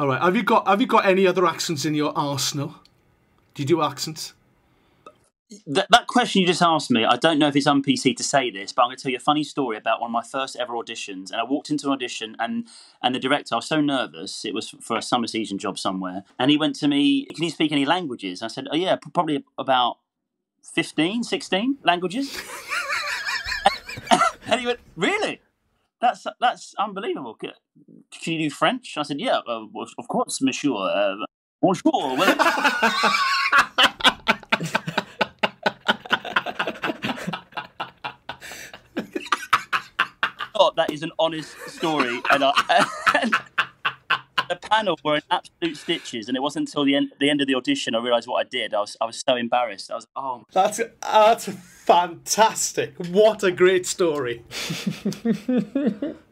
All right. Have you got Have you got any other accents in your arsenal? Do you do accents? That, question you just asked me, I don't know if it's on PC to say this, but I'm going to tell you a funny story about one of my first ever auditions. And I walked into an audition, and and the director, I was so nervous. It was for a summer season job somewhere, and he went to me, "Can you speak any languages?" I said, "Oh yeah, probably about 15, 16 languages." and he went, "Really?" That's that's unbelievable. Can you do French? I said, yeah, uh, of course, monsieur. Uh, bonjour. oh, that is an honest story, and, I, and panel were in absolute stitches. And it wasn't until the end, the end of the audition I realised what I did. I was I was so embarrassed. I was oh, that's that's fantastic! What a great story.